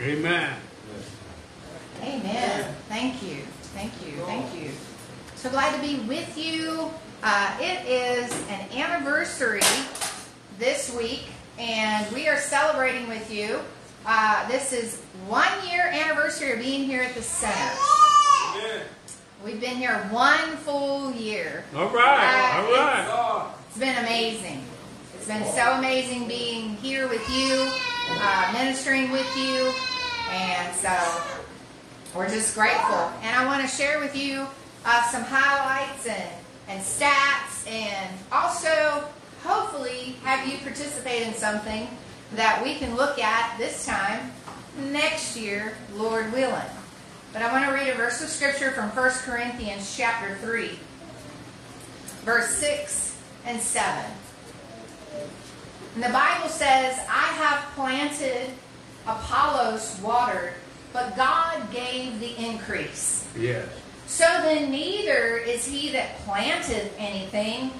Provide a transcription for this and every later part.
Amen. Amen. Thank you. Thank you. Thank you. So glad to be with you. Uh, it is an anniversary this week, and we are celebrating with you. Uh, this is one year anniversary of being here at the center. We've been here one full year. All right. Uh, All right. It's been amazing. It's been so amazing being here with you, uh, ministering with you, and so we're just grateful. And I want to share with you uh, some highlights and, and stats, and also hopefully have you participate in something that we can look at this time next year, Lord willing. But I want to read a verse of scripture from 1 Corinthians chapter 3, verse 6 and 7. And the Bible says, I have planted, Apollos watered, but God gave the increase. Yes. So then neither is he that planteth anything,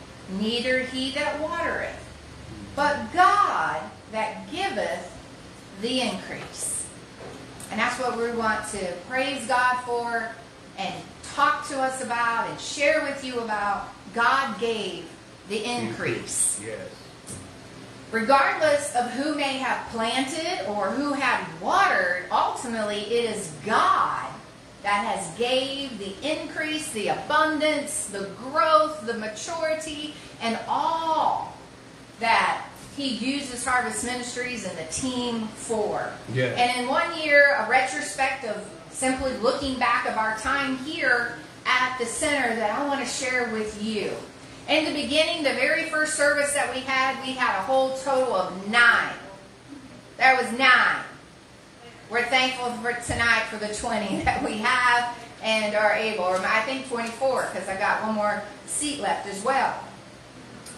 neither he that watereth, but God that giveth the increase. And that's what we want to praise God for and talk to us about and share with you about. God gave the increase. Yes. Regardless of who may have planted or who had watered, ultimately it is God that has gave the increase, the abundance, the growth, the maturity, and all that he uses Harvest Ministries and the team for. Yes. And in one year, a retrospect of simply looking back of our time here at the center that I want to share with you. In the beginning, the very first service that we had, we had a whole total of nine. There was nine. We're thankful for tonight for the 20 that we have and are able, or I think 24 because I got one more seat left as well.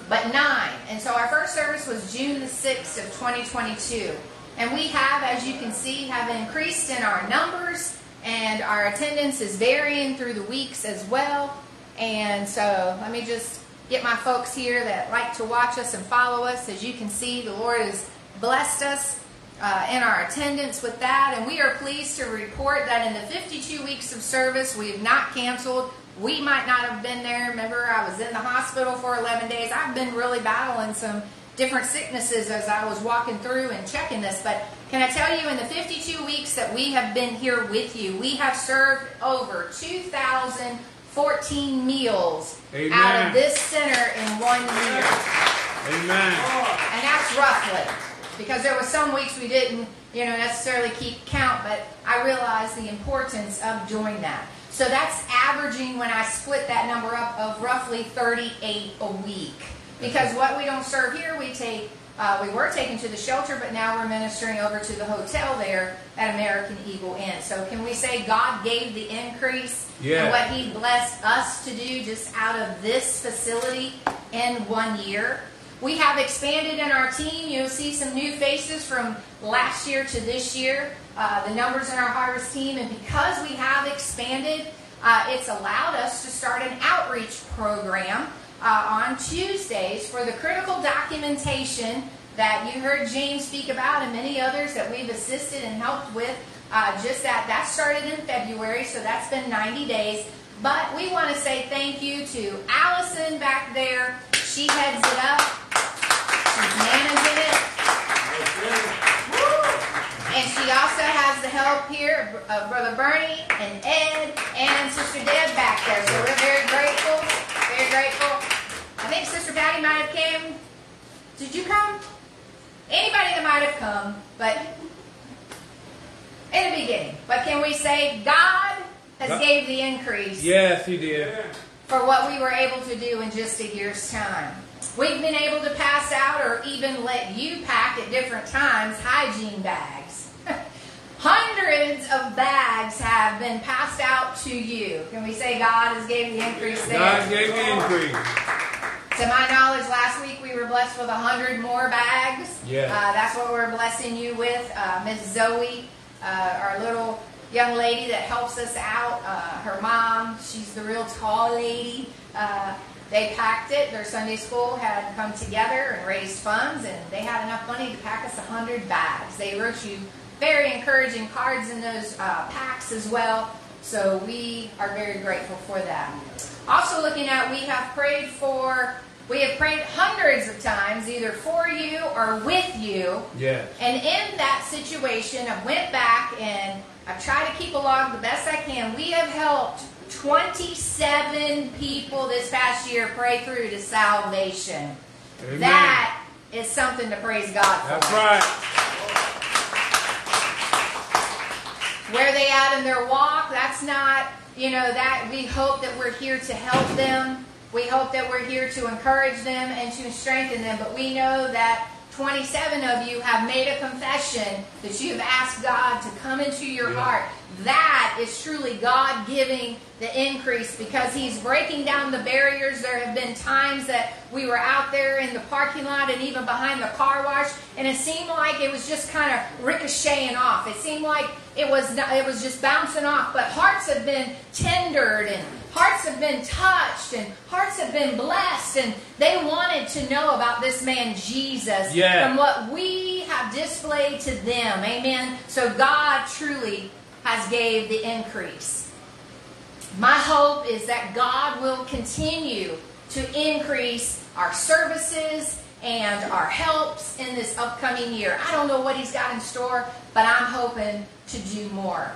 But nine. And so our first service was June the 6th of 2022. And we have, as you can see, have increased in our numbers and our attendance is varying through the weeks as well. And so let me just get my folks here that like to watch us and follow us. As you can see, the Lord has blessed us uh, in our attendance with that. And we are pleased to report that in the 52 weeks of service, we have not canceled. We might not have been there. Remember, I was in the hospital for 11 days. I've been really battling some different sicknesses as I was walking through and checking this. But can I tell you, in the 52 weeks that we have been here with you, we have served over 2,014 meals Amen. out of this center in one year. Amen. And that's roughly. Because there were some weeks we didn't, you know, necessarily keep count, but I realized the importance of doing that. So that's averaging when I split that number up of roughly 38 a week. Because what we don't serve here, we take, uh, we were taken to the shelter, but now we're ministering over to the hotel there at American Eagle Inn. So can we say God gave the increase Yeah. and what He blessed us to do just out of this facility in one year? We have expanded in our team. You'll see some new faces from last year to this year. Uh, the numbers in our harvest team, and because we have expanded, uh, it's allowed us to start an outreach program uh, on Tuesdays for the critical documentation that you heard James speak about, and many others that we've assisted and helped with. Uh, just that that started in February, so that's been 90 days. But we want to say thank you to Allison back there. She heads it up. She's managing it. And she also has the help here of Brother Bernie and Ed and Sister Deb back there. So we're very grateful. Very grateful. I think Sister Patty might have came. Did you come? Anybody that might have come, but in the beginning. But can we say God has God- gave the increase? Yes, he did. for what we were able to do in just a year's time. We've been able to pass out or even let you pack at different times hygiene bags. Hundreds of bags have been passed out to you. Can we say God has gave the increase there? God gave the increase. To my knowledge, last week we were blessed with a hundred more bags. Yeah. Uh, that's what we're blessing you with. Uh, Miss Zoe, uh, our little young lady that helps us out, uh, her mom, she's the real tall lady. Uh, they packed it. Their Sunday school had come together and raised funds, and they had enough money to pack us a hundred bags. They wrote you very encouraging cards in those uh, packs as well. So we are very grateful for that. Also, looking at, we have prayed for, we have prayed hundreds of times, either for you or with you. Yes. And in that situation, I went back and I've tried to keep a log the best I can. We have helped 27 people this past year pray through to salvation. Amen. That is something to praise God for. That's right. Where they at in their walk, that's not, you know, that we hope that we're here to help them. We hope that we're here to encourage them and to strengthen them. But we know that 27 of you have made a confession that you have asked God to come into your Yeah. heart. That is truly God giving the increase because He's breaking down the barriers. There have been times that we were out there in the parking lot and even behind the car wash, and it seemed like it was just kind of ricocheting off. It seemed like it was not, it was just bouncing off. But hearts have been tendered and hearts have been touched and hearts have been blessed, and they wanted to know about this man Jesus Yeah. from what we have displayed to them. Amen. So God truly has gave the increase. My hope is that God will continue to increase our services and our helps in this upcoming year. I don't know what He's got in store, but I'm hoping to do more.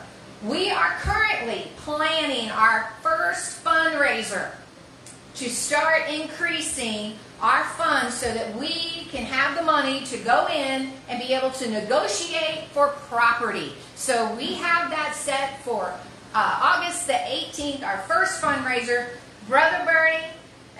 We are currently planning our first fundraiser to start increasing our funds so that we can have the money to go in and be able to negotiate for property. So we have that set for uh, August the 18th, our first fundraiser. Brother Bernie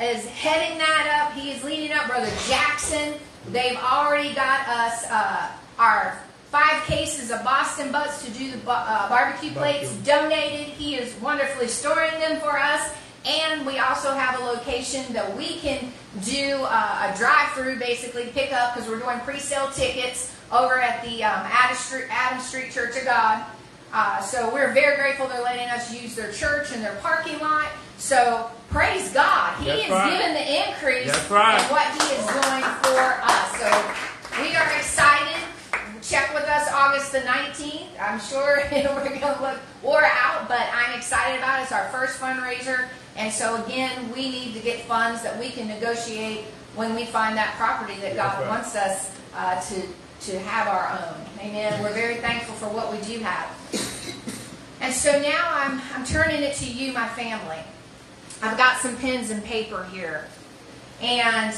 is heading that up. He is leading up Brother Jackson. They've already got us uh, our five cases of Boston butts to do the uh, barbecue plates Barbecue. donated. He is wonderfully storing them for us. And we also have a location that we can do uh, a drive-through, basically pick up because we're doing pre-sale tickets over at the um, Adam, Street, Adam Street Church of God. Uh, so we're very grateful they're letting us use their church and their parking lot. So praise God, He That's is right. giving the increase That's right. in what He is doing for us. So we are excited. Check with us August the 19th. I'm sure we're going to look or out, but I'm excited about it. It's our first fundraiser. And so again, we need to get funds that we can negotiate when we find that property that God right. wants us uh, to, to have our own. Amen. We're very thankful for what we do have. And so now I'm, I'm turning it to you, my family. I've got some pens and paper here. And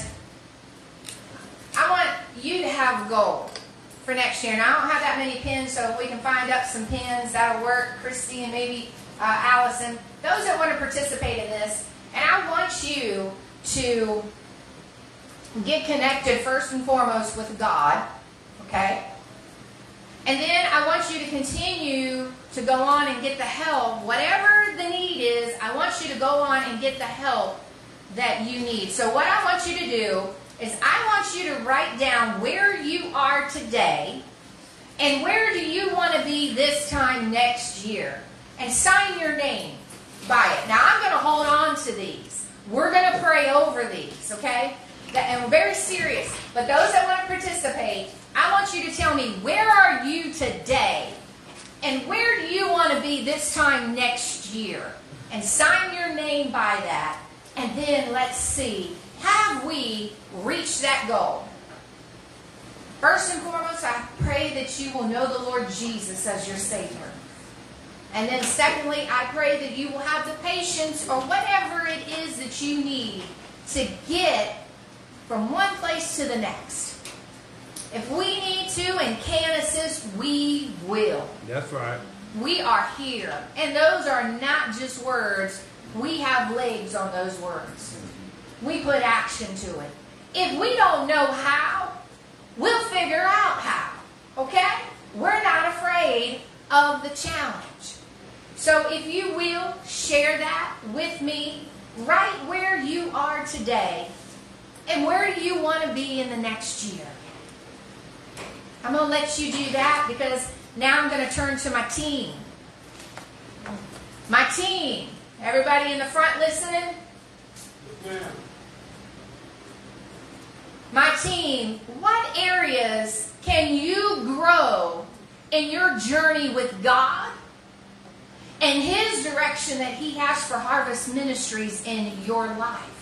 I want you to have a goal for next year. And I don't have that many pens, so if we can find up some pens, that'll work. Christy and maybe uh, Allison, those that want to participate in this. And I want you to get connected first and foremost with God, okay? And then I want you to continue to go on and get the help. Whatever the need is, I want you to go on and get the help that you need. So, what I want you to do is, I want you to write down where you are today and where do you want to be this time next year. And sign your name by it. Now, I'm going to hold on to these. We're going to pray over these, okay? And we're very serious. But those that want to participate, I want you to tell me where are you today? And where do you want to be this time next year? And sign your name by that. And then let's see, have we reached that goal? First and foremost, I pray that you will know the Lord Jesus as your Savior. And then, secondly, I pray that you will have the patience or whatever it is that you need to get from one place to the next. If we need to and can assist, we will. That's right. We are here. And those are not just words, we have legs on those words. We put action to it. If we don't know how, we'll figure out how. Okay? We're not afraid of the challenge. So if you will share that with me right where you are today and where do you want to be in the next year? I'm going to let you do that because now I'm going to turn to my team. My team. Everybody in the front listening? My team, what areas can you grow in your journey with God and His direction that He has for Harvest Ministries in your life?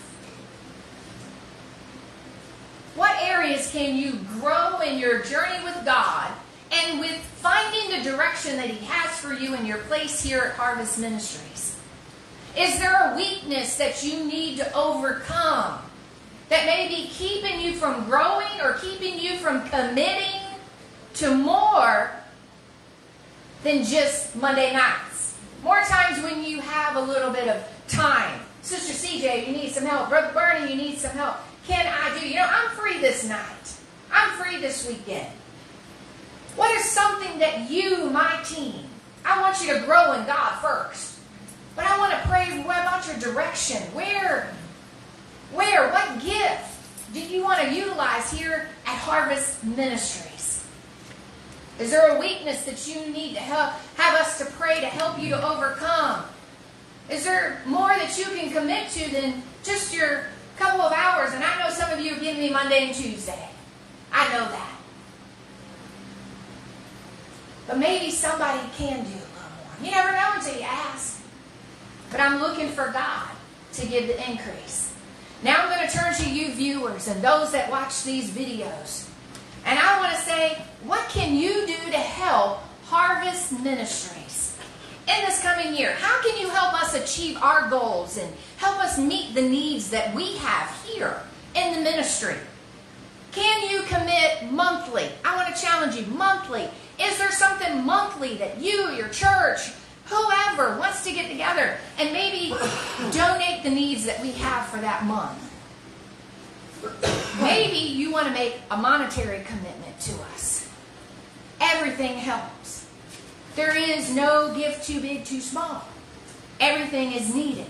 What areas can you grow in your journey with God and with finding the direction that He has for you in your place here at Harvest Ministries? Is there a weakness that you need to overcome that may be keeping you from growing or keeping you from committing to more than just Monday nights? More times when you have a little bit of time. Sister CJ, you need some help. Brother Bernie, you need some help. Can I do? You know, I'm free this night. I'm free this weekend. What is something that you, my team, I want you to grow in God first. But I want to pray about your direction. Where, where, what gift do you want to utilize here at Harvest Ministries? Is there a weakness that you need to help, have us to pray to help you to overcome? Is there more that you can commit to than just your couple of hours? And I know some of you are giving me Monday and Tuesday. I know that. But maybe somebody can do a little more. You never know until you ask. But I'm looking for God to give the increase. Now I'm going to turn to you viewers and those that watch these videos. And I want to say, what can you do to help Harvest Ministries in this coming year? How can you help us achieve our goals and help us meet the needs that we have here in the ministry? Can you commit monthly? I want to challenge you monthly. Is there something monthly that you, your church, whoever wants to get together and maybe donate the needs that we have for that month? Maybe you want to make a monetary commitment to us. Everything helps. There is no gift too big, too small. Everything is needed.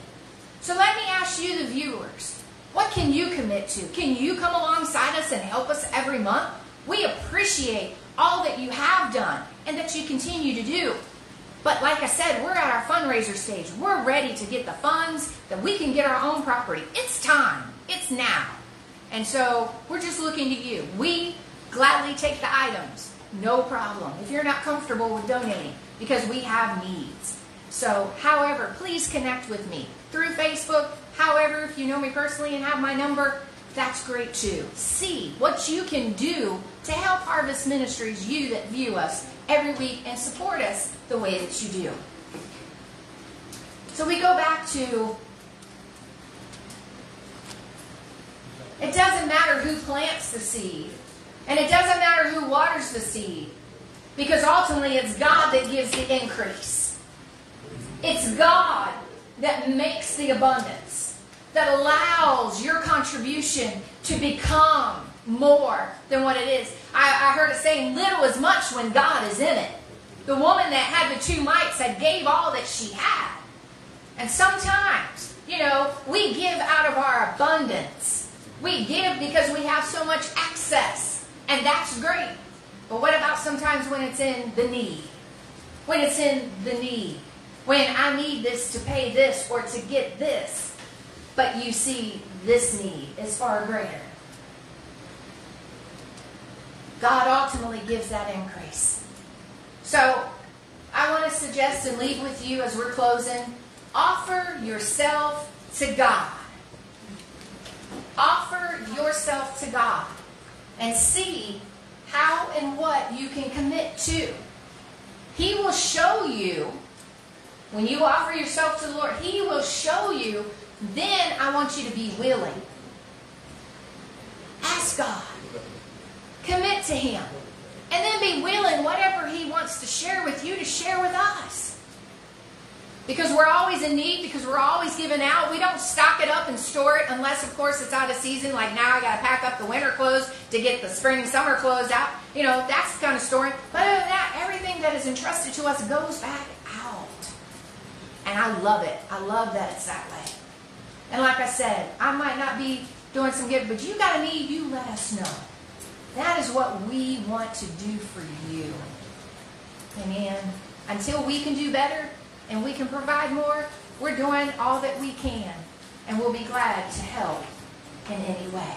So let me ask you, the viewers, what can you commit to? Can you come alongside us and help us every month? We appreciate all that you have done and that you continue to do. But like I said, we're at our fundraiser stage. We're ready to get the funds that we can get our own property. It's time. It's now. And so we're just looking to you. We gladly take the items. No problem. If you're not comfortable with donating, because we have needs. So, however, please connect with me through Facebook. However, if you know me personally and have my number, that's great too. See what you can do to help Harvest Ministries, you that view us every week and support us the way that you do. So we go back to it doesn't matter who plants the seed, and it doesn't matter who waters the seed, because ultimately it's God that gives the increase. It's God that makes the abundance, that allows your contribution to become more than what it is. I, I heard it saying, little is much when God is in it. The woman that had the two mites had gave all that she had. And sometimes, you know, we give out of our abundance. We give because we have so much access. And that's great. But what about sometimes when it's in the need? When it's in the need. When I need this to pay this or to get this. But you see, this need is far greater. God ultimately gives that increase. So, I want to suggest and leave with you as we're closing offer yourself to God. Offer yourself to God and see how and what you can commit to. He will show you, when you offer yourself to the Lord, He will show you. Then I want you to be willing. Ask God. Commit to Him. And then be willing, whatever He wants to share with you, to share with us. Because we're always in need, because we're always giving out. We don't stock it up and store it unless, of course, it's out of season. Like now, I got to pack up the winter clothes to get the spring summer clothes out. You know, that's kind of story. But other than that, everything that is entrusted to us goes back out. And I love it. I love that it's that way. And like I said, I might not be doing some giving, but you got a need, you let us know. That is what we want to do for you. Amen. Until we can do better and we can provide more, we're doing all that we can. And we'll be glad to help in any way.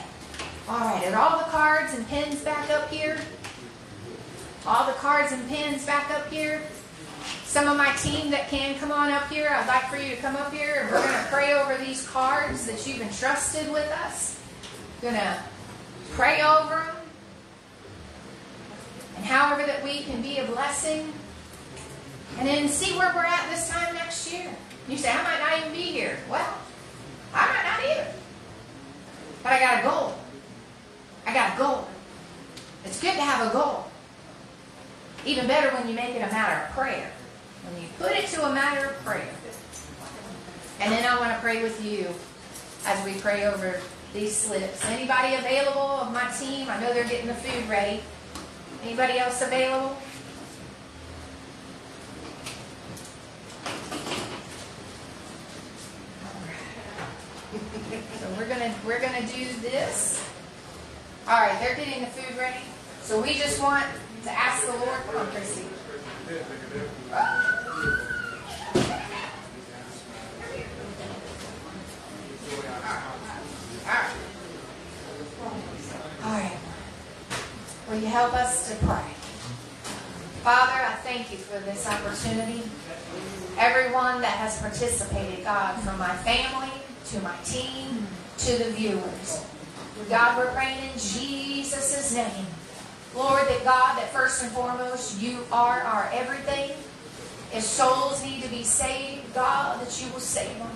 All right, are all the cards and pens back up here? all the cards and pens back up here. Some of my team that can come on up here, I'd like for you to come up here and we're going to pray over these cards that you've entrusted with us. Going to pray over them. And however that we can be a blessing. And then see where we're at this time next year. You say, I might not even be here. Well, I might not either. But I got a goal. I got a goal. It's good to have a goal. Even better when you make it a matter of prayer. When you put it to a matter of prayer. And then I want to pray with you as we pray over these slips. Anybody available of my team? I know they're getting the food ready. Anybody else available? We're gonna we're gonna do this. All right, they're getting the food ready. So we just want to ask the Lord. Come on, right. All right. Will you help us to pray? Father, I thank you for this opportunity. Everyone that has participated, God, from my family to my team to the viewers. God, we're praying in Jesus' name. Lord, that God, that first and foremost, you are our everything. If souls need to be saved, God, that you will save them.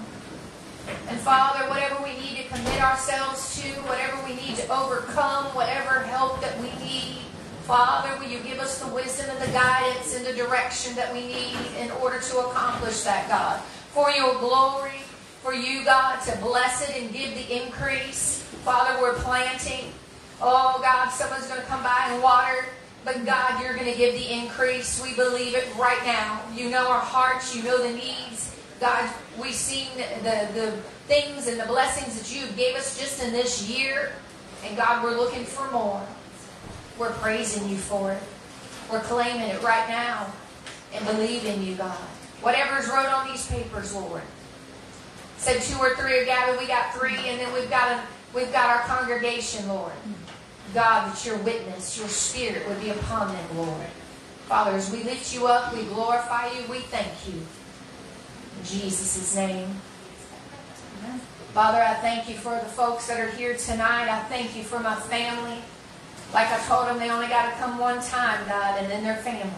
And Father, whatever we need to commit ourselves to, whatever we need to overcome, whatever help that we need, Father, will you give us the wisdom and the guidance and the direction that we need in order to accomplish that, God? For your glory, for you, God, to bless it and give the increase. Father, we're planting. Oh, God, someone's going to come by and water. But God, you're going to give the increase. We believe it right now. You know our hearts. You know the needs. God, we've seen the, the things and the blessings that you gave us just in this year. And God, we're looking for more. We're praising you for it. We're claiming it right now and believing you, God. Whatever's wrote on these papers, Lord. Said two or three are gathered, we got three, and then we've got a, we've got our congregation, Lord. God, that your witness, your spirit would be upon them, Lord. Father, as we lift you up, we glorify you, we thank you. In Jesus' name. Father, I thank you for the folks that are here tonight. I thank you for my family. Like I told them, they only got to come one time, God, and then their family.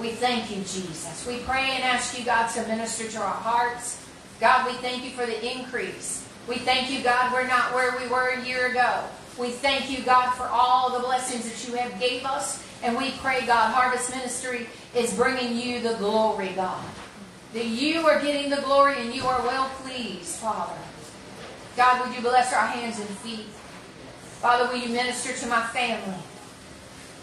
We thank you, Jesus. We pray and ask you, God, to minister to our hearts. God, we thank you for the increase. We thank you, God, we're not where we were a year ago. We thank you, God, for all the blessings that you have gave us. And we pray, God, Harvest Ministry is bringing you the glory, God. That you are getting the glory and you are well pleased, Father. God, would you bless our hands and feet? Father, will you minister to my family?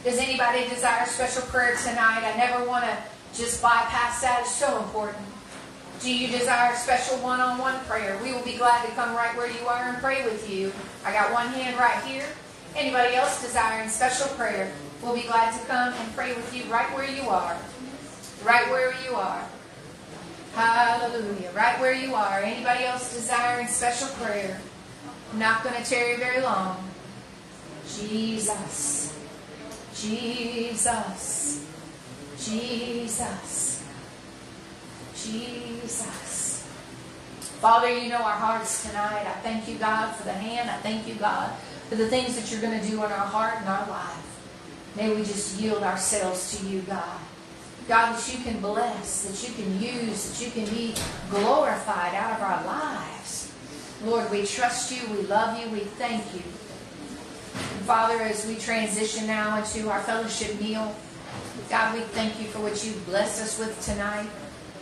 Does anybody desire special prayer tonight? I never want to just bypass that. It's so important. Do you desire special one-on-one prayer? We will be glad to come right where you are and pray with you. I got one hand right here. Anybody else desiring special prayer? We'll be glad to come and pray with you right where you are. Right where you are. Hallelujah. Right where you are. Anybody else desiring special prayer? Not going to tarry very long. Jesus. Jesus. Jesus. Jesus. Father, you know our hearts tonight. I thank you, God, for the hand. I thank you, God, for the things that you're going to do in our heart and our life. May we just yield ourselves to you, God. God, that you can bless, that you can use, that you can be glorified out of our lives. Lord, we trust you, we love you, we thank you. And Father, as we transition now into our fellowship meal, God, we thank you for what you've blessed us with tonight.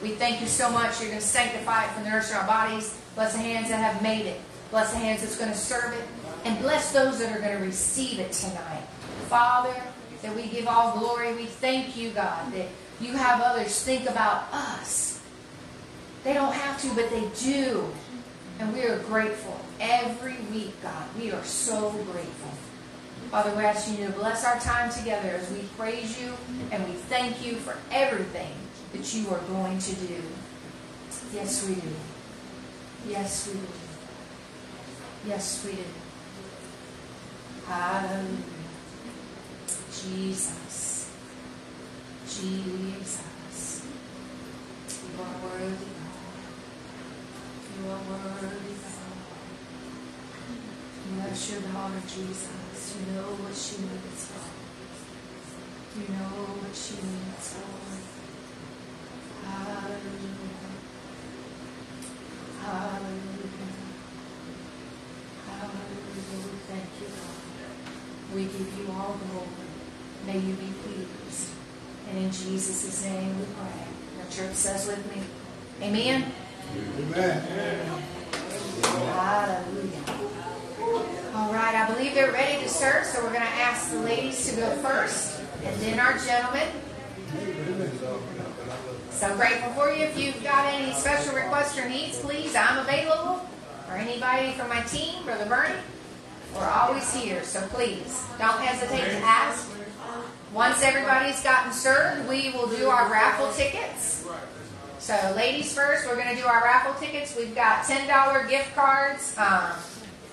We thank you so much. You're going to sanctify it for the nourishing our bodies. Bless the hands that have made it. Bless the hands that's going to serve it. And bless those that are going to receive it tonight. Father, that we give all glory. We thank you, God, that you have others think about us. They don't have to, but they do. And we are grateful every week, God. We are so grateful. Father, we're asking you to bless our time together as we praise you and we thank you for everything that you are going to do. Yes, we do. Yes, we do. Yes, we do. Hallelujah. Jesus. Jesus. You are worthy, God. You are worthy, God. Bless your daughter, Jesus. You know what she needs, God. You know what she needs, Lord. Hallelujah. Hallelujah. Hallelujah. We thank you, God. We give you all glory. May you be pleased. And in Jesus' name we pray. The church says with me, Amen. Amen. Hallelujah. All right, I believe they're ready to serve, so we're going to ask the ladies to go first, and then our gentlemen. So grateful for you. If you've got any special requests or needs, please, I'm available. Or anybody from my team, Brother Bernie, we're always here. So please, don't hesitate to ask. Once everybody's gotten served, we will do our raffle tickets. So, ladies first, we're going to do our raffle tickets. We've got $10 gift cards, um,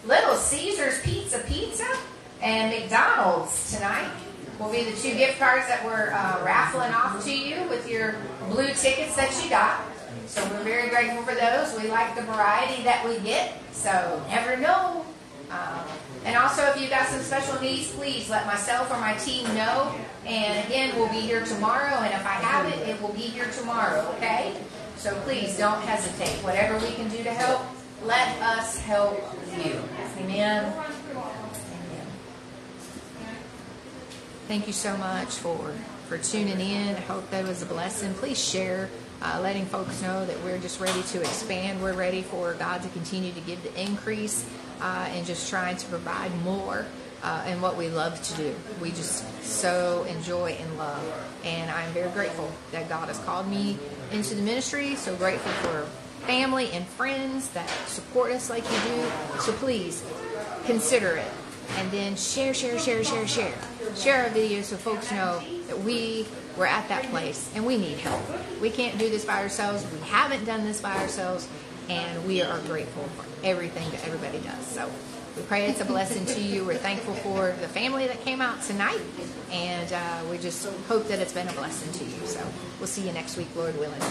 Little Caesars Pizza Pizza, and McDonald's tonight will be the two gift cards that we're uh, raffling off to you with your blue tickets that you got. So, we're very grateful for those. We like the variety that we get, so never know. Um, and also, if you've got some special needs, please let myself or my team know. And again, we'll be here tomorrow. And if I have it, it will be here tomorrow, okay? So please don't hesitate. Whatever we can do to help, let us help you. Amen. Amen. Thank you so much for, for tuning in. I hope that was a blessing. Please share, uh, letting folks know that we're just ready to expand. We're ready for God to continue to give the increase uh, and just trying to provide more uh, in what we love to do. We just so enjoy and love. And I'm very grateful that God has called me into the ministry. So grateful for family and friends that support us like you do. So please consider it. And then share, share, share, share, share. Share our videos so folks know that we we're at that place and we need help. We can't do this by ourselves. We haven't done this by ourselves, and we are grateful for everything that everybody does. So we pray it's a blessing to you. We're thankful for the family that came out tonight, and uh, we just hope that it's been a blessing to you. So we'll see you next week, Lord willing.